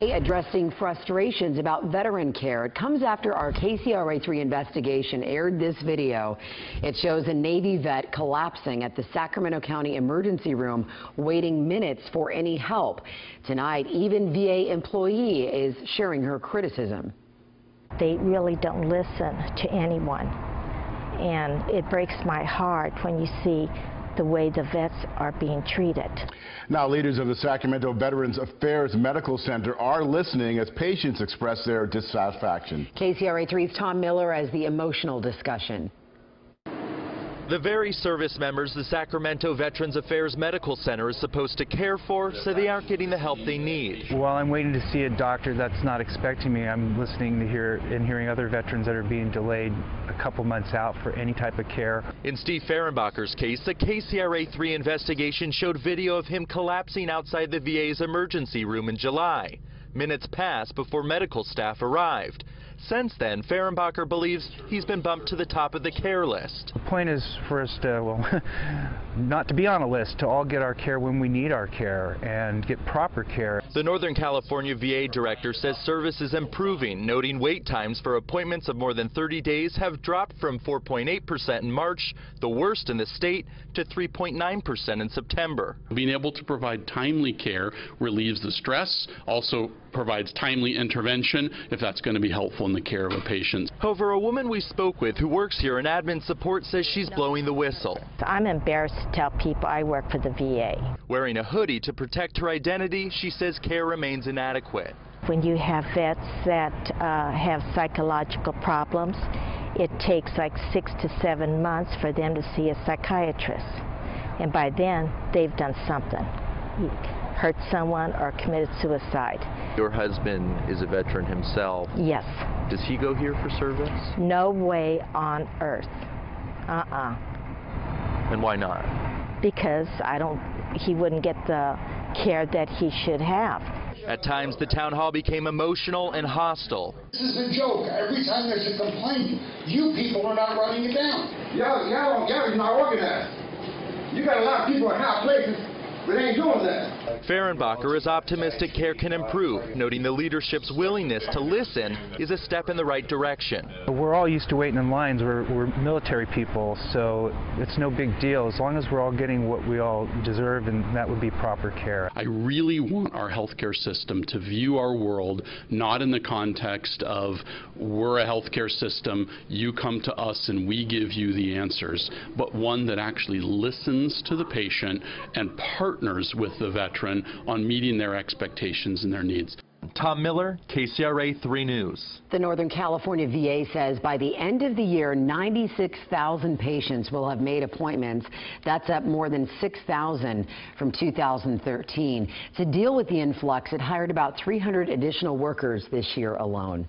Addressing frustrations about veteran care. It comes after our KCRA 3 investigation aired this video. It shows a Navy vet collapsing at the Sacramento County Emergency Room, waiting minutes for any help. Tonight, even VA employee is sharing her criticism. They really don't listen to anyone. And it breaks my heart when you see the way the vets are being treated. Now, leaders of the Sacramento Veterans Affairs Medical Center are listening as patients express their dissatisfaction. KCRA 3's Tom Miller as the emotional discussion. The very service members the Sacramento Veterans Affairs Medical Center is supposed to care for so they aren't getting the help they need. While I'm waiting to see a doctor that's not expecting me, I'm listening to hear and hearing other veterans that are being delayed a couple months out for any type of care. In Steve Fehrenbacher's case, the KCRA 3 investigation showed video of him collapsing outside the VA's emergency room in July. Minutes passed before medical staff arrived. Since then, Fehrenbacher believes he's been bumped to the top of the care list. The point is for us to, well, not to be on a list, to all get our care when we need our care and get proper care. The Northern California VA director says service is improving, noting wait times for appointments of more than 30 days have dropped from 4.8% in March, the worst in the state, to 3.9% in September. Being able to provide timely care relieves the stress, also provides timely intervention if that's going to be helpful in the care of a patient. However, a woman we spoke with who works here in admin support says she's blowing the whistle. I'm embarrassed to tell people I work for the VA. Wearing a hoodie to protect her identity, she says care remains inadequate. When you have vets that uh, have psychological problems, it takes like six to seven months for them to see a psychiatrist. And by then, they've done something hurt someone or committed suicide. Your husband is a veteran himself. Yes. Does he go here for service? No way on earth. Uh-uh. And why not? Because I don't, he wouldn't get the care that he should have. At times, the town hall became emotional and hostile. This is a joke. Every time there's a complaint, you people are not writing it down. Y'all, y'all, y'all is not organized. You got a lot of people in high places but ain't doing that. Fehrenbacher is optimistic care can improve, noting the leadership's willingness to listen is a step in the right direction. We're all used to waiting in lines. We're, we're military people, so it's no big deal as long as we're all getting what we all deserve, and that would be proper care. I really want our healthcare system to view our world not in the context of we're a healthcare system, you come to us and we give you the answers, but one that actually listens to the patient and partners partners with the veteran on meeting their expectations and their needs. Tom Miller, KCRA 3 News. The Northern California VA says by the end of the year, 96,000 patients will have made appointments. That's up more than 6,000 from 2013. To deal with the influx, it hired about 300 additional workers this year alone.